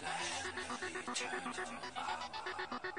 slash the hand eternal power.